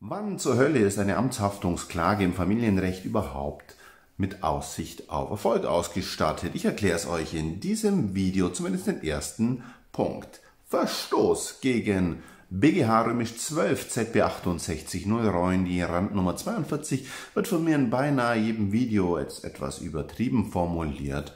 Wann zur Hölle ist eine Amtshaftungsklage im Familienrecht überhaupt mit Aussicht auf Erfolg ausgestattet? Ich erkläre es euch in diesem Video, zumindest den ersten Punkt. Verstoß gegen BGH römisch 12 ZB 68 Nullreuen, die Randnummer 42, wird von mir in beinahe jedem Video jetzt etwas übertrieben formuliert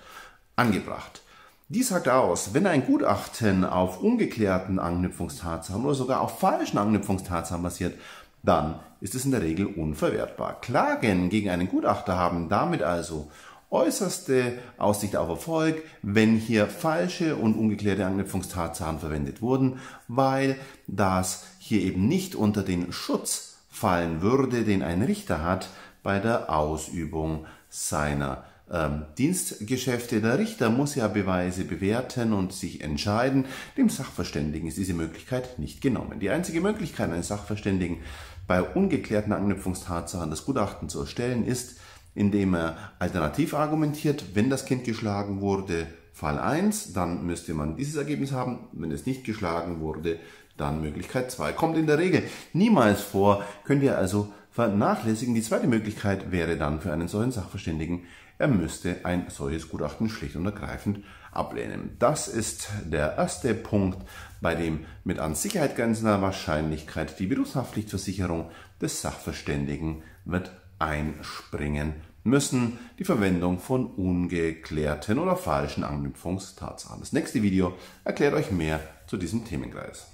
angebracht. Dies sagt aus, wenn ein Gutachten auf ungeklärten Anknüpfungstatsachen oder sogar auf falschen Anknüpfungstatsachen basiert, dann ist es in der Regel unverwertbar. Klagen gegen einen Gutachter haben damit also äußerste Aussicht auf Erfolg, wenn hier falsche und ungeklärte Anknüpfungstatsachen verwendet wurden, weil das hier eben nicht unter den Schutz fallen würde, den ein Richter hat bei der Ausübung seiner ähm, Dienstgeschäfte. Der Richter muss ja Beweise bewerten und sich entscheiden. Dem Sachverständigen ist diese Möglichkeit nicht genommen. Die einzige Möglichkeit eines Sachverständigen bei ungeklärten Anknüpfungstatsachen das Gutachten zu erstellen ist, indem er alternativ argumentiert, wenn das Kind geschlagen wurde, Fall 1, dann müsste man dieses Ergebnis haben. Wenn es nicht geschlagen wurde, dann Möglichkeit 2. Kommt in der Regel niemals vor, könnt ihr also vernachlässigen. Die zweite Möglichkeit wäre dann für einen solchen Sachverständigen, er müsste ein solches Gutachten schlicht und ergreifend ablehnen. Das ist der erste Punkt, bei dem mit an Sicherheit grenzender Wahrscheinlichkeit die Berufshaftpflichtversicherung des Sachverständigen wird einspringen müssen. Die Verwendung von ungeklärten oder falschen Anknüpfungstatsachen. Das nächste Video erklärt euch mehr zu diesem Themenkreis.